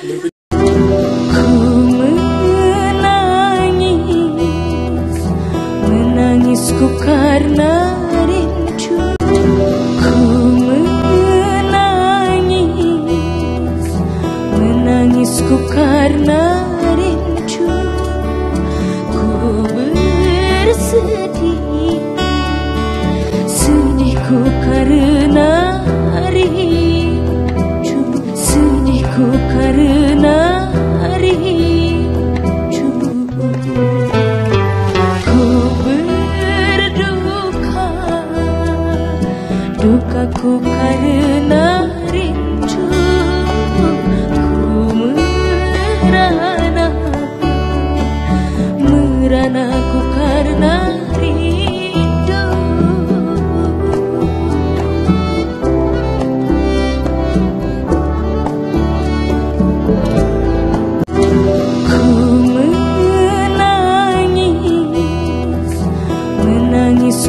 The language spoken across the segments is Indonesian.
Ku menangis, menangisku karena rindu. Ku menangis, menangisku karena rindu. Ku bersedih, sedihku karena Sedihku karena Ku Dukaku karena rindu Ku merana Meranaku karena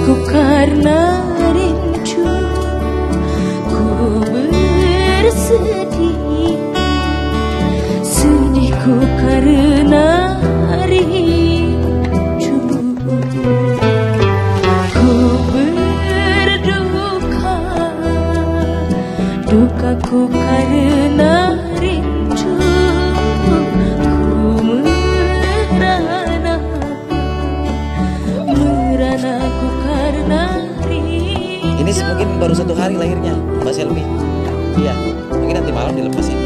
Menangisku karena rindu Ku bersedih. Sedihku karena rindu Ku berduka. Dukaku karena Ini mungkin baru satu hari lahirnya Mbak Selvi. Iya, mungkin nanti malam dilepasin